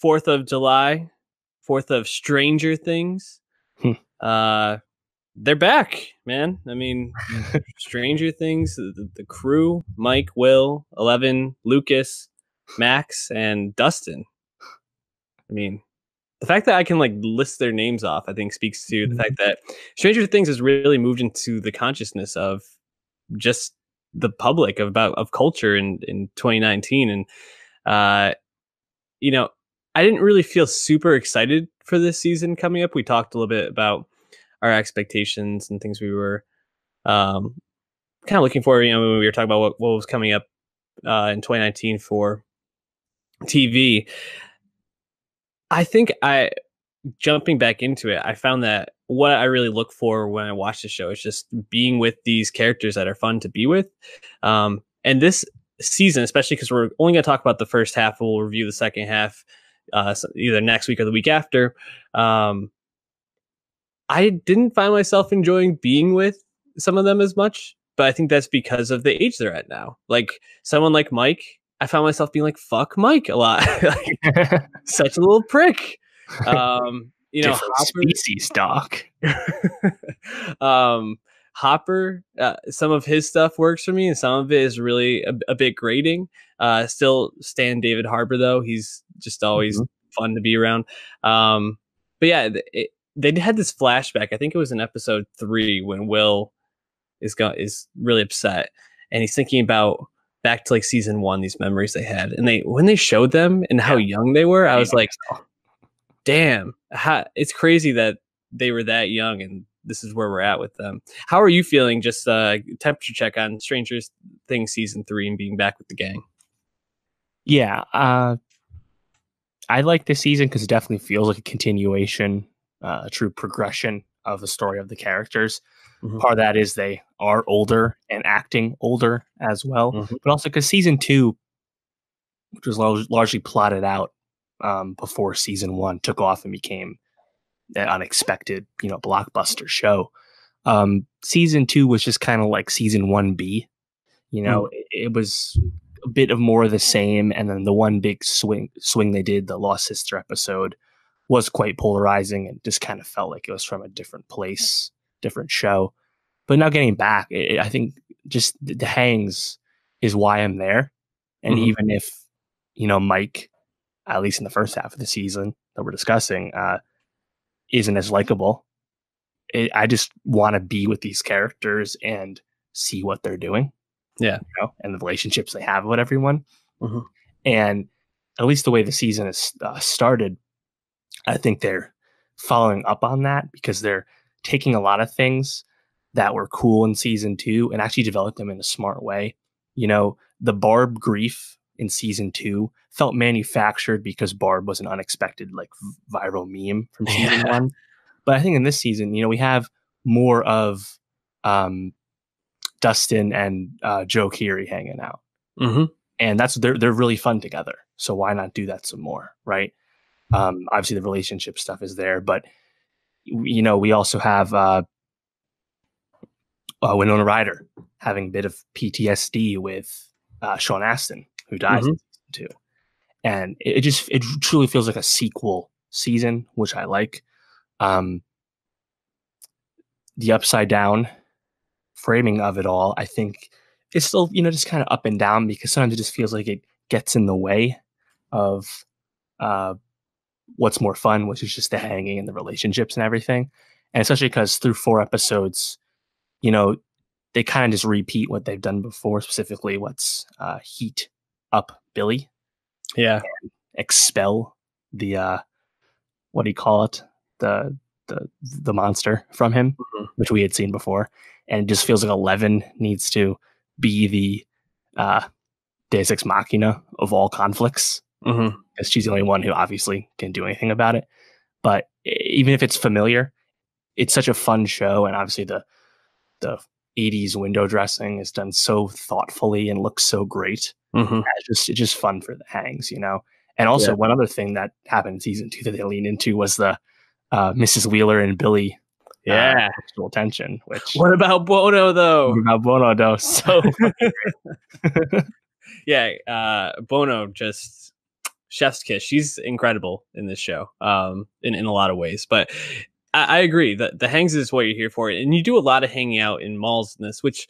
Fourth of July, fourth of Stranger Things. Hmm. Uh, they're back, man. I mean, Stranger Things, the, the crew, Mike, Will, Eleven, Lucas, Max, and Dustin. I mean, the fact that I can like list their names off, I think speaks to the fact that Stranger Things has really moved into the consciousness of just the public of about of culture in in 2019 and uh you know i didn't really feel super excited for this season coming up we talked a little bit about our expectations and things we were um kind of looking for you know when we were talking about what, what was coming up uh in 2019 for tv i think i jumping back into it i found that what I really look for when I watch the show is just being with these characters that are fun to be with. Um, and this season, especially because we're only going to talk about the first half, we'll review the second half uh, either next week or the week after. Um, I didn't find myself enjoying being with some of them as much, but I think that's because of the age they're at now. Like someone like Mike, I found myself being like, fuck Mike a lot. like, such a little prick. Um, you know, Different Hopper, species, Doc. um, Hopper, uh, some of his stuff works for me, and some of it is really a, a bit grating. Uh, still stand David Harbour though; he's just always fun to be around. Um, but yeah, it, they had this flashback. I think it was in episode three when Will is go- is really upset, and he's thinking about back to like season one, these memories they had, and they when they showed them and how young they were, I was like, damn, how, it's crazy that they were that young and this is where we're at with them. How are you feeling? Just uh, temperature check on Stranger Things season three and being back with the gang. Yeah, uh, I like this season because it definitely feels like a continuation, uh, a true progression of the story of the characters. Mhm. Part of that is they are older and acting older as well, Mhm. but also because season two, which was lar- largely plotted out um, before season one, took off and became an unexpected, you know, blockbuster show. Um, season two was just kind of like season one B. You know, it, it was a bit of more of the same, and then the one big swing swing they did, the Lost Sister episode, was quite polarizing and just kind of felt like it was from a different place, different show. But now getting back, it, I think just the, hangs is why I'm there, and Mhm. even if you know Mike, at least in the first half of the season that we're discussing, uh, isn't as likable. It, I just want to be with these characters and see what they're doing. Yeah. you know, and the relationships they have with everyone. Mhm. And at least the way the season is uh, started, I think they're following up on that because they're taking a lot of things that were cool in season two and actually developed them in a smart way. You know, the Barb grief in season two felt manufactured because Barb was an unexpected, like viral meme from season Yeah. one. But I think in this season, you know, we have more of um, Dustin and uh, Joe Keery hanging out Mm-hmm. and that's they're they're really fun together. So why not do that some more, right? Um, obviously, the relationship stuff is there, but you know, we also have uh, uh, Winona Ryder having a bit of PTSD with uh, Sean Astin, who dies in season two, and it, it just it truly feels like a sequel season, which I like. Um, the upside down framing of it all, I think it's still you know just kind of up and down because sometimes it just feels like it gets in the way of uh, what's more fun, which is just the hanging and the relationships and everything. And especially because through four episodes, you know, they kind of just repeat what they've done before, specifically what's uh, heat up Billy, Yeah. expel the uh, what do you call it, the the the monster from him, Mhm. which we had seen before, and it just feels like Eleven needs to be the uh, Deus Ex Machina of all conflicts Mm-hmm. because she's the only one who obviously can do anything about it. But even if it's familiar, it's such a fun show, and obviously the the 80s window dressing is done so thoughtfully and looks so great. Mm-hmm. It's just it's just fun for the hangs, you know. And also Yeah. one other thing that happened in season two that they leaned into was the uh, Mrs. Wheeler and Billy uh, Yeah. sexual tension, which what about Buono though? about Buono though so yeah, uh, Buono just chef's kiss. She's incredible in this show, um, in in a lot of ways. But I, I agree that the hangs is what you're here for, and you do a lot of hanging out in malls in this, which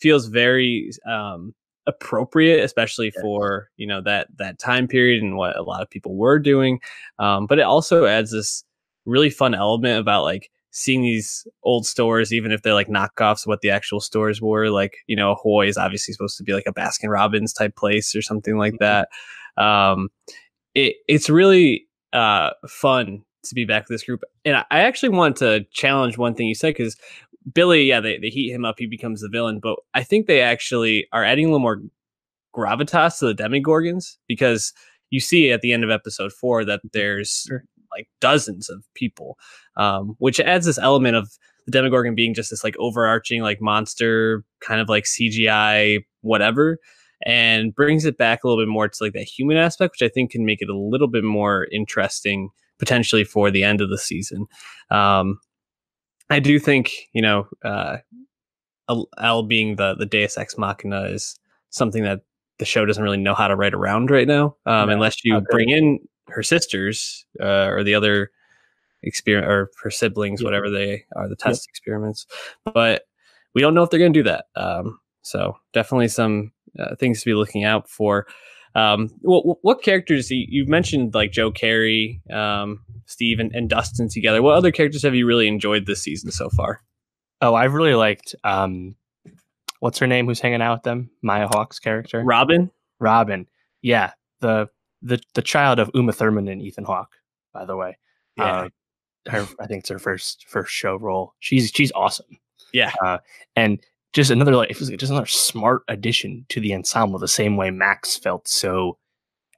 feels very um, appropriate, especially Yeah. for you know that that time period and what a lot of people were doing. Um, but it also adds this really fun element about like seeing these old stores, even if they're like knockoffs of what the actual stores were. Like you know, Ahoy is obviously supposed to be like a Baskin Robbins type place or something like Mhm. that. Um, it it's really uh, fun to be back with this group, and I, I actually want to challenge one thing you said because Billy, yeah, they, they heat him up, he becomes the villain. But I think they actually are adding a little more gravitas to the Demogorgons because you see at the end of episode four that there's Sure. Like dozens of people, um, which adds this element of the Demogorgon being just this like overarching like monster, kind of like CGI whatever, and brings it back a little bit more to like that human aspect, which I think can make it a little bit more interesting potentially for the end of the season. Um, I do think you know uh, El being the the Deus Ex Machina is something that the show doesn't really know how to write around right now, um, No, unless you bring in her sisters uh, or the other experiment or her siblings, Yeah. whatever they are, the test experiments. But we don't know if they're going to do that. Um, so definitely some uh, things to be looking out for. Um, what, what characters you, you've mentioned like Joe Keery, um, Steve, and, and Dustin together? What other characters have you really enjoyed this season so far? Oh, I've really liked um, what's her name? Who's hanging out with them? Maya Hawke's character, Robin. Robin. Yeah, the the the child of Uma Thurman and Ethan Hawke. By the way, Yeah. Uh, her I think it's her first first show role. She's she's awesome. Yeah. uh, and just another like it was just another smart addition to the ensemble. The same way Max felt so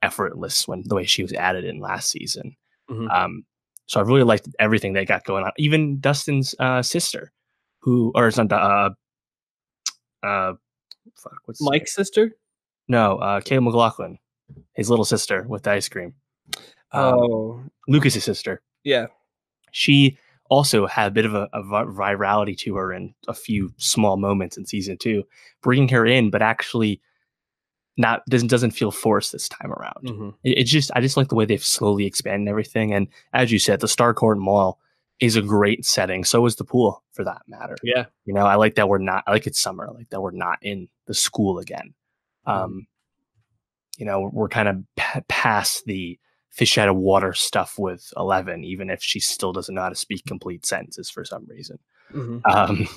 effortless when the way she was added in last season. Mhm. Um, so I really liked everything they got going on. Even Dustin's uh, sister, who or it's not uh, uh, fuck, what's Mike's sister. no, uh, Caleb McLaughlin, his little sister with the ice cream. Um, Oh, Lucas's sister. yeah. She also had a bit of a, a virality to her in a few small moments in season two, bringing her in, but actually not doesn't doesn't feel forced this time around. Mhm. It, it's just I just like the way they've slowly expanded everything. And as you said, the Starcourt Mall is a great setting. So is the pool, for that matter. Yeah. You know, I like that we're not. I like it's summer. I like that we're not in the school again. Um, you know, we're kind of p- past the fish out of water stuff with Eleven, even if she still doesn't know how to speak complete sentences for some reason. Mhm. Um,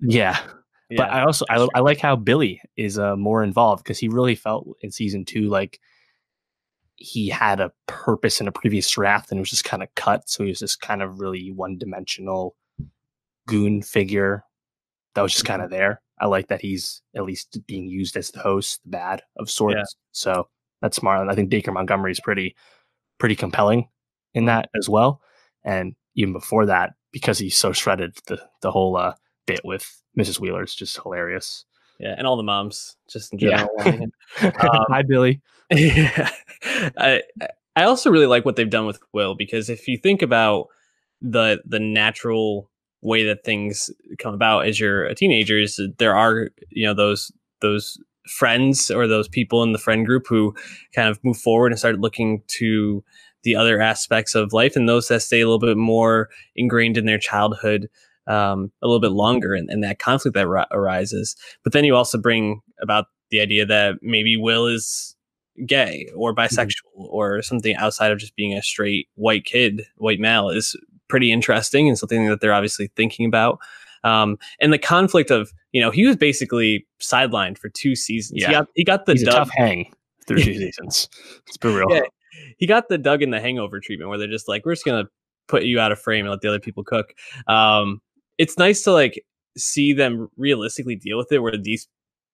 yeah, but I also I, I like how Billy is uh, more involved because he really felt in season two like he had a purpose in a previous draft and it was just kind of cut. So he was just kind of really one dimensional goon figure that was just kind of there. I like that he's at least being used as the host, the bad of sorts. So that's smart. And I think Dacre Montgomery is pretty pretty compelling in that as well. And even before that, because he's so shredded, the the whole uh, bit with Mrs. Wheeler is just hilarious. yeah, and all the moms just in Yeah. general. Um, Hi, Billy. yeah. I I also really like what they've done with Will because if you think about the the natural way that things come about as you're a teenager is there are you know those those friends or those people in the friend group who kind of move forward and start looking to the other aspects of life and those that stay a little bit more ingrained in their childhood um, a little bit longer and, and that conflict that ri- arises. But then you also bring about the idea that maybe Will is gay or bisexual or something outside of just being a straight white kid white male is pretty interesting and something that they're obviously thinking about um, and the conflict of you know he was basically sidelined for two seasons Yeah. he got he got the He's tough hang through two seasons. Let's be real. Yeah. he got the Doug in the Hangover treatment, where they're just like, we're just gonna put you out of frame and let the other people cook. Um, it's nice to like see them realistically deal with it, where these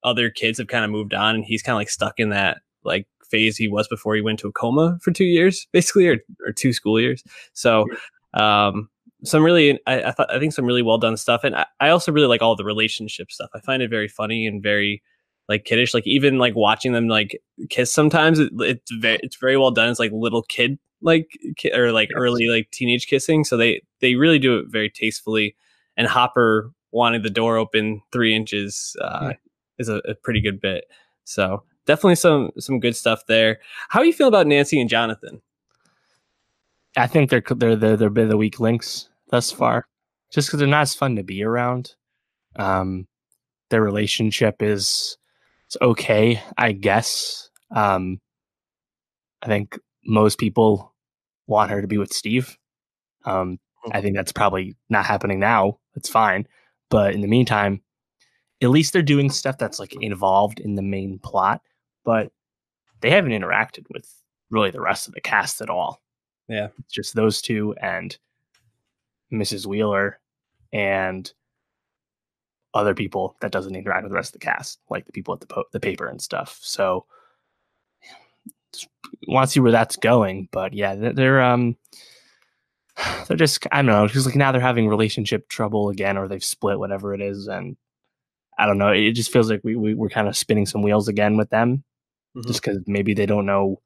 other kids have kind of moved on, and he's kind of like stuck in that like phase he was before he went to a coma for two years, basically, or or two school years. So, um, some really, I, I thought, I think some really well done stuff, and I, I also really like all the relationship stuff. I find it very funny and very like kiddish. Like even like watching them like kiss sometimes it, it's very it's very well done. It's like little kid like ki- or like early like teenage kissing. So they they really do it very tastefully. And Hopper wanting the door open three inches uh, Yeah. is a, a pretty good bit. So definitely some some good stuff there. How do you feel about Nancy and Jonathan? I think they're they're they're, they're been the weak links thus far, just because they're not as fun to be around. Um, their relationship is it's okay, I guess. Um, I think most people want her to be with Steve. Um, I think that's probably not happening now. It's fine, but in the meantime, at least they're doing stuff that's like involved in the main plot. But they haven't interacted with really the rest of the cast at all. Yeah, it's just those two and Mrs. Wheeler and other people that doesn't interact with the rest of the cast, like the people at the po- the paper and stuff. So, want to see where that's going. But yeah, they're, they're um they're just I don't know because like now they're having relationship trouble again, or they've split whatever it is, and I don't know. It just feels like we, we we're kind of spinning some wheels again with them, mm-hmm. just because maybe they don't know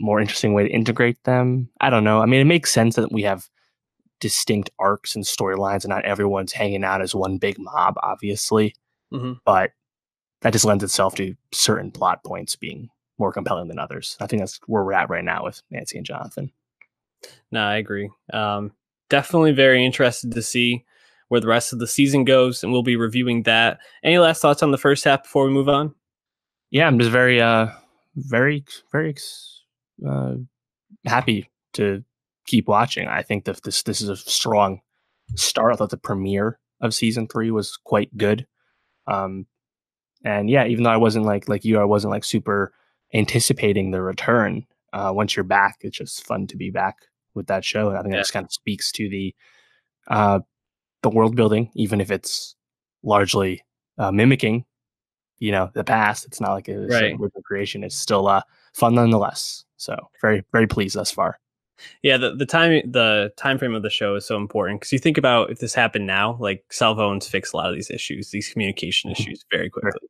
more interesting way to integrate them. I don't know. I mean, it makes sense that we have distinct arcs and storylines, and not everyone's hanging out as one big mob, obviously. Mm-hmm. But that just lends itself to certain plot points being more compelling than others. I think that's where we're at right now with Nancy and Jonathan. No, I agree. Um, definitely very interested to see where the rest of the season goes, and we'll be reviewing that. Any last thoughts on the first half before we move on? Yeah, I'm just very, uh, very, very uh, happy to keep watching. I think that this this is a strong start. I thought the premiere of season three was quite good. Um, and yeah, even though I wasn't like like you, I wasn't like super anticipating the return. Uh, once you're back, it's just fun to be back with that show. And I think yeah. that just kind of speaks to the uh, the world building, even if it's largely uh, mimicking, you know, the past. It's not like it was right. a creation. It's still uh, fun nonetheless. So very very pleased thus far. Yeah, the, the time the time frame of the show is so important because you think about if this happened now, like cell phones fix a lot of these issues, these communication mm-hmm. issues very quickly.